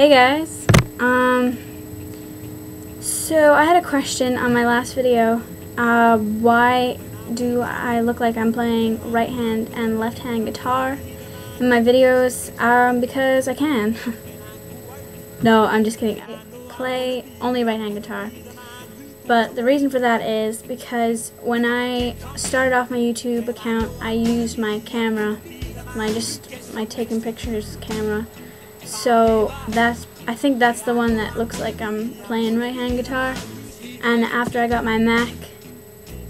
Hey guys, um, so I had a question on my last video. Uh, why do I look like I'm playing right hand and left hand guitar in my videos? Um, because I can. No, I'm just kidding. I play only right hand guitar. But the reason for that is because when I started off my YouTube account, I used my camera, my just my taking pictures camera. So that's I think that's the one that looks like I'm playing right hand guitar. And after I got my Mac,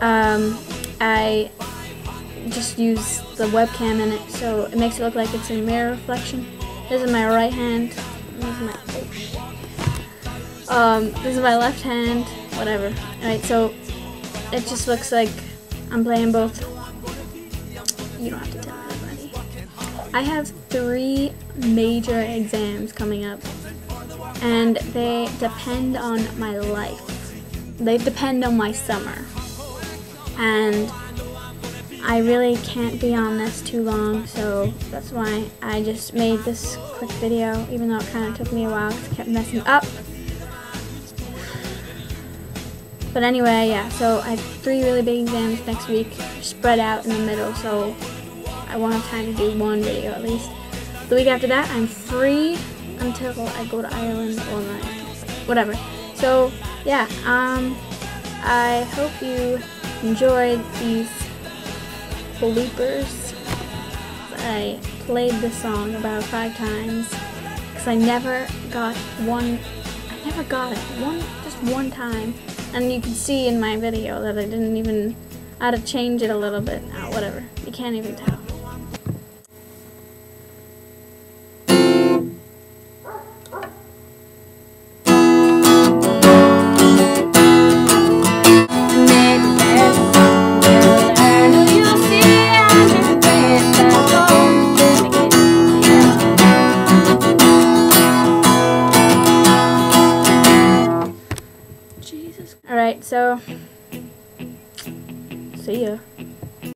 um, I just use the webcam in it, so it makes it look like it's a mirror reflection. This is my right hand. This is my oh. Um, this is my left hand. Whatever. Alright, so it just looks like I'm playing both. You don't have to tell anybody. I have three major exams coming up, and they depend on my life. They depend on my summer, and I really can't be on this too long, so that's why I just made this quick video, even though it kind of took me a while because I kept messing up. But anyway, yeah, so I have three really big exams next week, spread out in the middle, so I won't have time to do one video at least. The week after that, I'm free until I go to Ireland or whatever. So, yeah, um, I hope you enjoyed these bloopers. I played the song about five times because I never got one. I never got it one, just one time, and you can see in my video that I didn't even. I had to change it a little bit. Oh, whatever. You can't even tell. So see ya.